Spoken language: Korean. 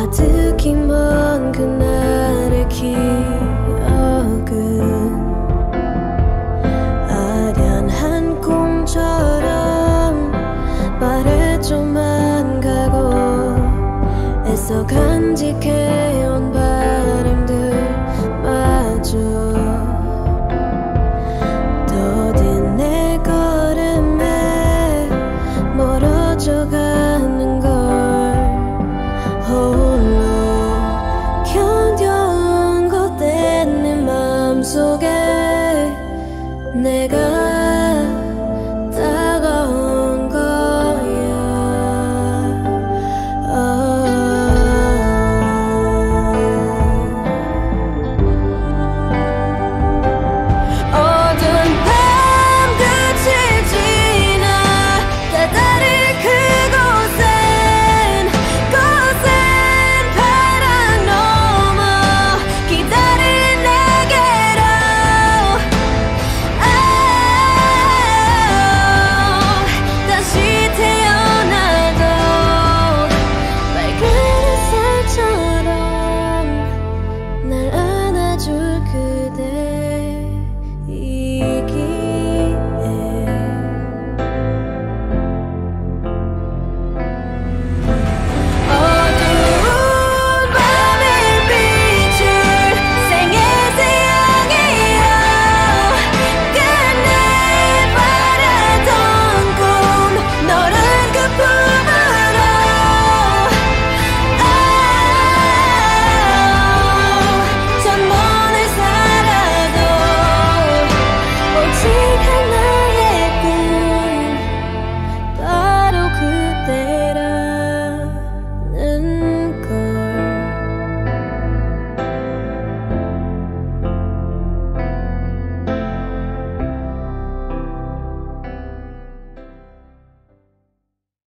아득히 먼 그날의 기억은 아련한 꿈처럼 말해줘만 가고 애써 간직해온 바람들 마저 더딘 내 걸음에 멀어져가 내가